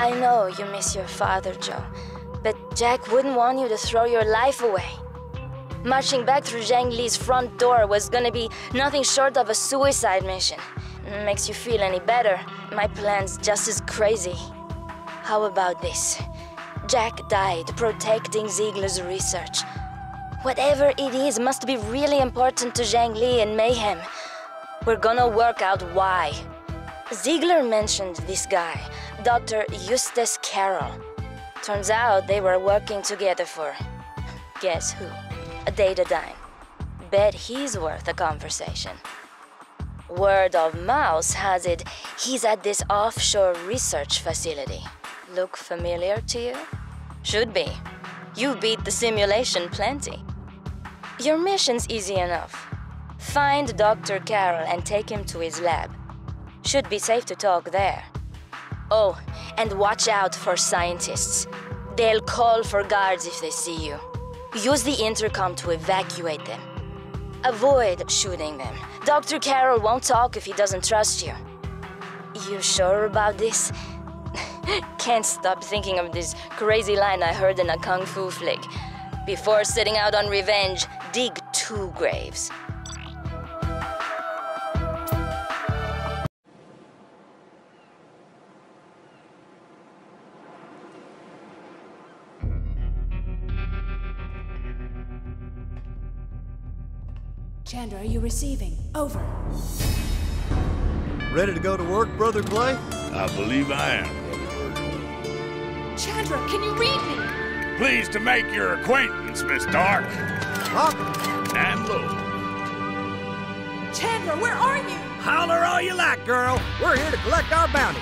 I know you miss your father, Joe, but Jack wouldn't want you to throw your life away. Marching back through Zhang Li's front door was gonna be nothing short of a suicide mission. Makes you feel any better? My plan's just as crazy. How about this? Jack died protecting Ziegler's research. Whatever it is must be really important to Zhang Li and Mayhem. We're gonna work out why. Ziegler mentioned this guy, Dr. Eustace Carroll. Turns out they were working together for... guess who? A Datadyne. Bet he's worth a conversation. Word of mouth has it he's at this offshore research facility. Look familiar to you? Should be. You beat the simulation plenty. Your mission's easy enough. Find Dr. Carroll and take him to his lab. Should be safe to talk there. Oh, and watch out for scientists. They'll call for guards if they see you. Use the intercom to evacuate them. Avoid shooting them. Dr. Carroll won't talk if he doesn't trust you. You sure about this? Can't stop thinking of this crazy line I heard in a kung fu flick. Before setting out on revenge, dig two graves. Chandra, are you receiving? Over. Ready to go to work, Brother Clay? I believe I am, Brother Virgil. Chandra, can you read me? Pleased to make your acquaintance, Miss Dark. Up! And low. Chandra, where are you? Holler all you like, girl. We're here to collect our bounty.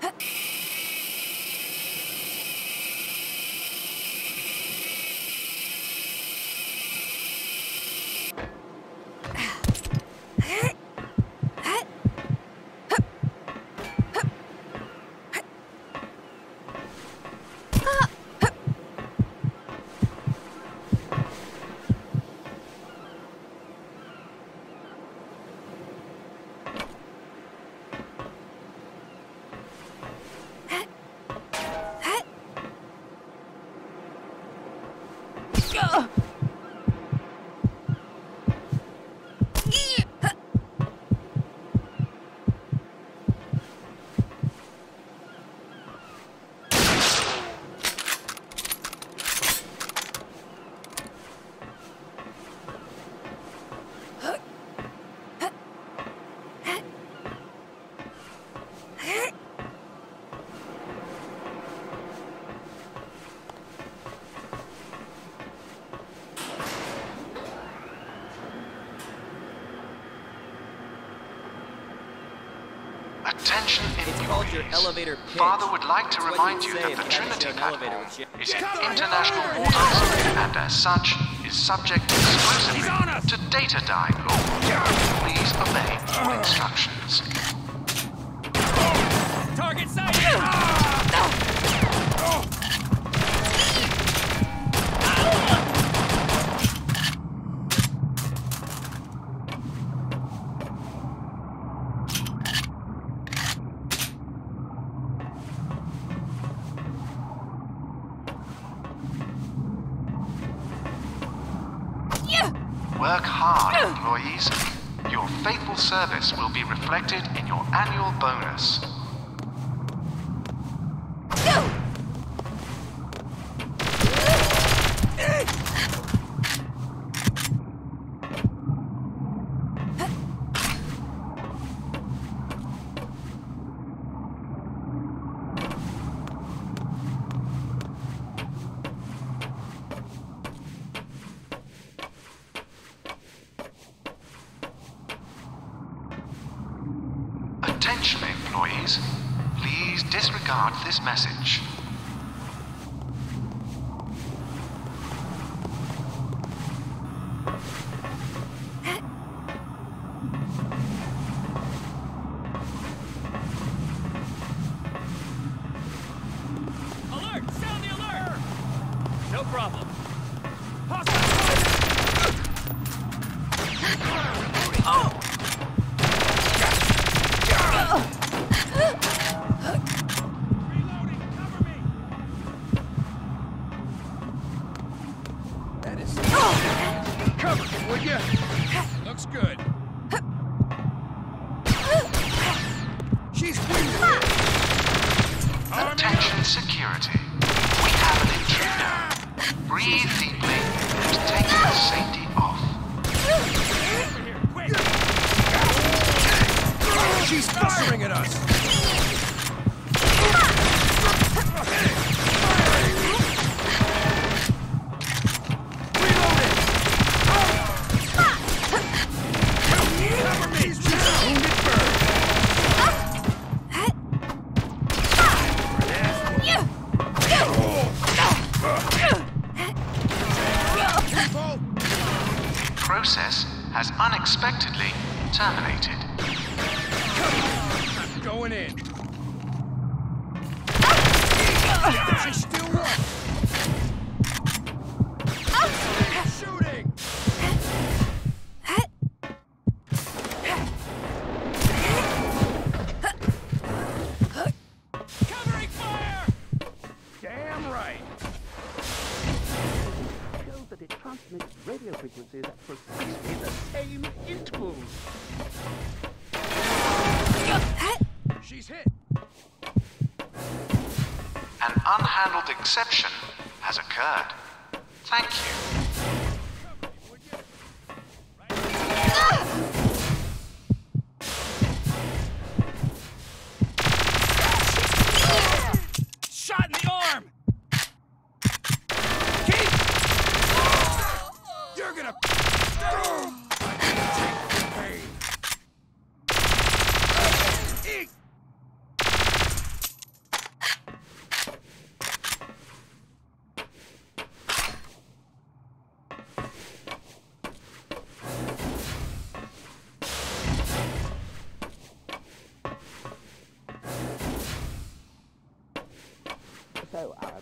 は っ It's called your elevator pitch. Father would like to It's remind you'd you say that the if you had to Trinity share elevator platform is an international ordinance and as such is subject exclusively to Datadyne law. Please obey all instructions. Target sighted! Ah! Work hard, employees. Your faithful service will be reflected in your annual bonus. Please disregard this message. right. Shows that it transmits radio frequencies at precisely the same intervals. She's hit. An unhandled exception has occurred. Thank you. Ah! Gonna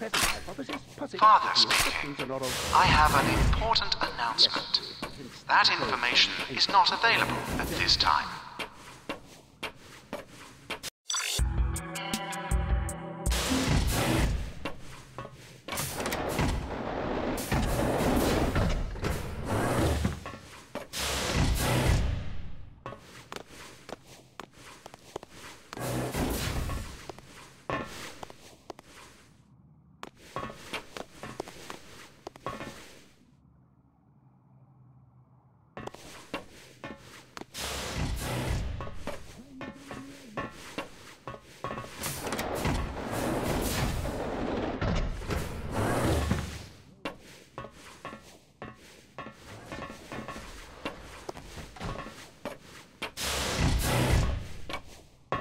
Father speaking. I have an important announcement. That information is not available at this time.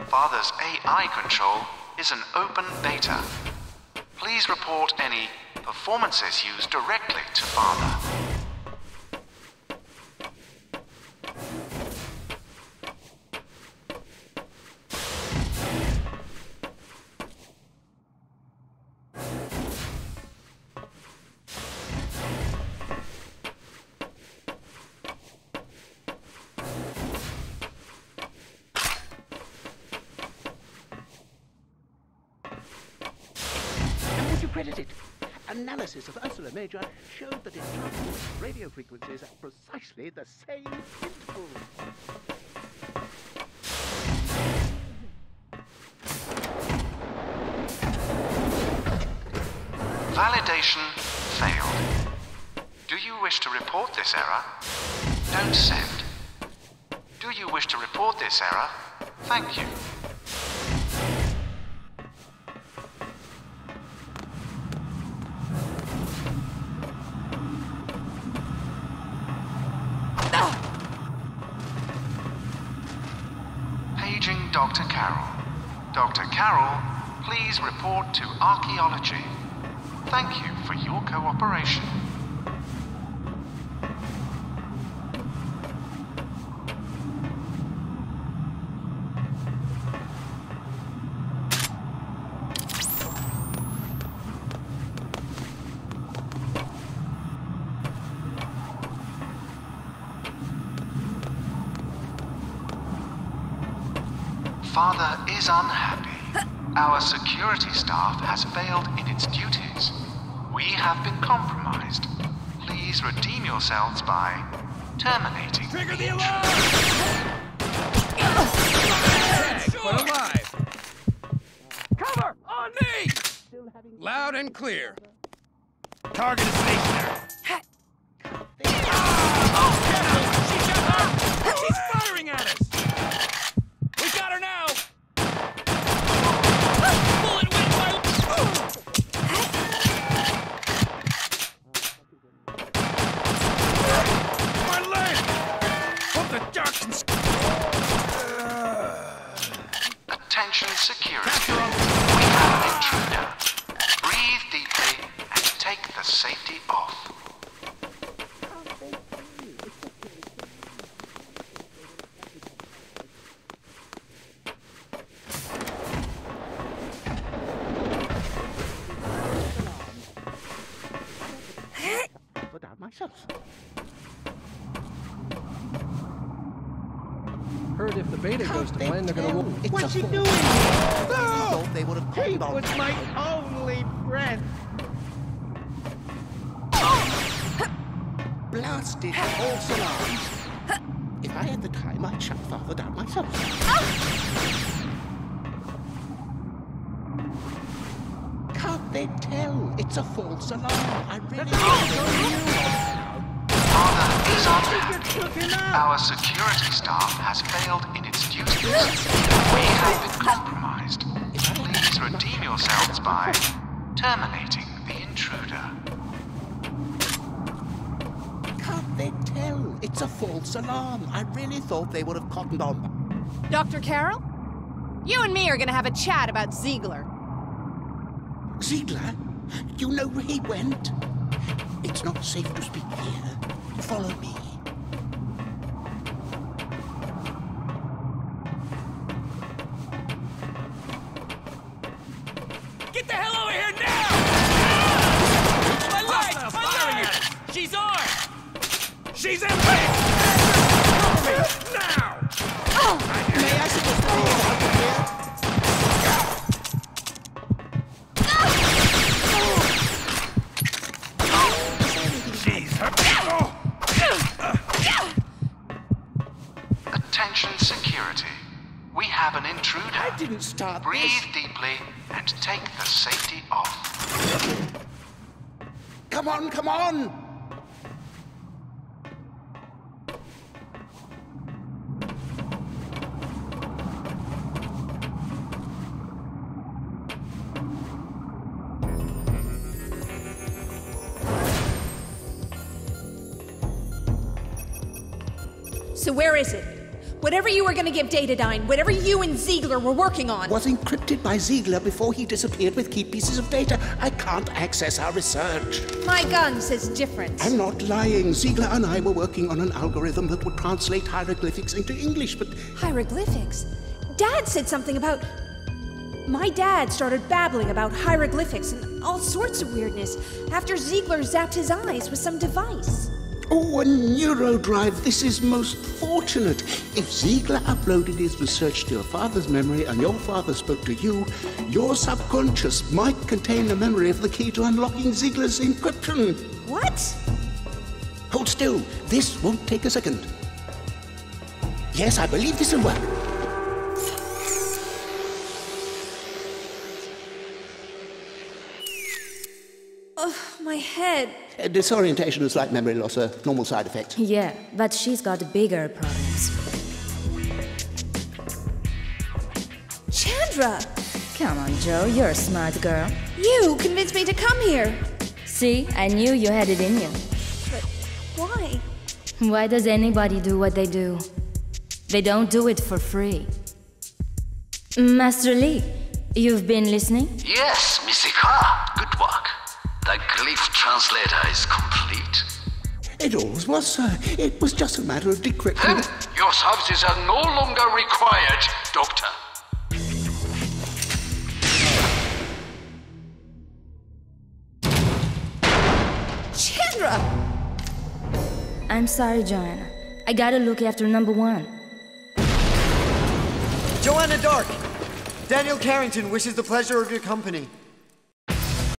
Father's AI control is an open beta. Please report any performances used directly to Father. Credit it? Analysis of Ursula Major showed that it radio frequencies at precisely the same intervals. Validation failed. Do you wish to report this error? Don't send. Do you wish to report this error? Thank you. Dr. Carroll. Dr. Carroll, please report to archaeology. Thank you for your cooperation. Father is unhappy. Our security staff has failed in its duties. We have been compromised. Please redeem yourselves by terminating. Trigger the alarm! Dead, but alive. Cover! On me! Loud and clear. Target is stationary. She's firing at us! Gonna... What's doing? Oh! No! They would have He was my only friend. blasted false alarms. If I had the time, I'd shut Father down myself. Can't they tell? It's a false alarm. I really Father is unhappy. Our security staff has failed in its. We have been compromised. Please redeem yourselves by terminating the intruder. Can't they tell? It's a false alarm. I really thought they would have cottoned on. Dr. Carroll? You and me are gonna have a chat about Ziegler. Ziegler? You know where he went? It's not safe to speak here. Follow me. Didn't start Breathe this. deeply and take the safety off. Come on, come on! So where is it? Whatever you were gonna give Datadyne, whatever you and Ziegler were working on. Was encrypted by Ziegler before he disappeared with key pieces of data. I can't access our research. My gun says different. I'm not lying. Ziegler and I were working on an algorithm that would translate hieroglyphics into English, but Hieroglyphics? Dad said something about. My dad started babbling about hieroglyphics and all sorts of weirdness after Ziegler zapped his eyes with some device. Oh, a neurodrive. This is most fortunate. If Ziegler uploaded his research to your father's memory and your father spoke to you, your subconscious might contain the memory of the key to unlocking Ziegler's encryption. What? Hold still. This won't take a second. Yes, I believe this will work. My head. Uh, disorientation and slight memory loss are normal side effects. Yeah, but she's got bigger problems. Chandra! Come on, Joe, you're a smart girl. You convinced me to come here. See, I knew you had it in you. But why? Why does anybody do what they do? They don't do it for free. Master Lee, you've been listening? Yes, Missy Carr. Good work. The glyph translator is complete. It always was, sir. It was just a matter of decrypting. Then your services are no longer required, Doctor. Chandra! I'm sorry, Joanna. I gotta look after number one. Joanna Dark! Daniel Carrington wishes the pleasure of your company.